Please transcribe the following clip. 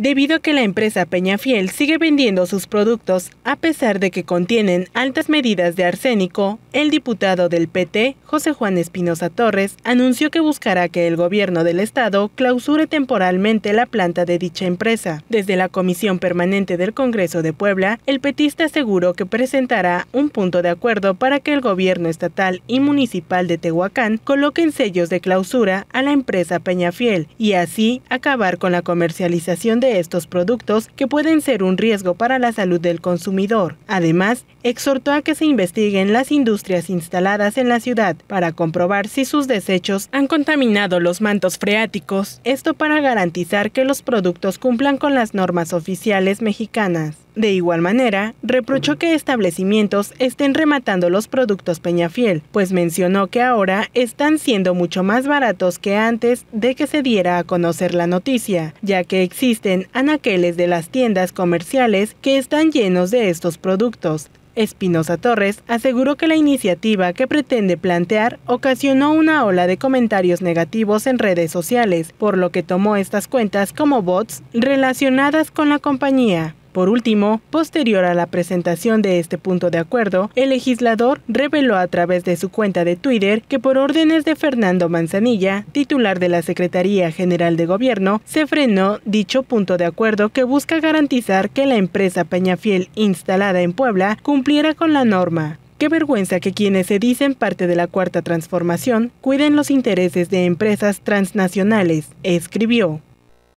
debido a que la empresa Peñafiel sigue vendiendo sus productos a pesar de que contienen altas medidas de arsénico, el diputado del PT, José Juan Espinosa Torres, anunció que buscará que el gobierno del estado clausure temporalmente la planta de dicha empresa. Desde la Comisión Permanente del Congreso de Puebla, el petista aseguró que presentará un punto de acuerdo para que el gobierno estatal y municipal de Tehuacán coloquen sellos de clausura a la empresa Peñafiel y así acabar con la comercialización de estos productos que pueden ser un riesgo para la salud del consumidor. Además, exhortó a que se investiguen las industrias instaladas en la ciudad para comprobar si sus desechos han contaminado los mantos freáticos, esto para garantizar que los productos cumplan con las normas oficiales mexicanas. De igual manera, reprochó que establecimientos estén rematando los productos Peñafiel, pues mencionó que ahora están siendo mucho más baratos que antes de que se diera a conocer la noticia, ya que existen anaqueles de las tiendas comerciales que están llenos de estos productos, Espinosa Torres aseguró que la iniciativa que pretende plantear ocasionó una ola de comentarios negativos en redes sociales, por lo que tomó estas cuentas como bots relacionadas con la compañía. Por último, posterior a la presentación de este punto de acuerdo, el legislador reveló a través de su cuenta de Twitter que por órdenes de Fernando Manzanilla, titular de la Secretaría General de Gobierno, se frenó dicho punto de acuerdo que busca garantizar que la empresa Peñafiel instalada en Puebla cumpliera con la norma. Qué vergüenza que quienes se dicen parte de la cuarta transformación cuiden los intereses de empresas transnacionales, escribió.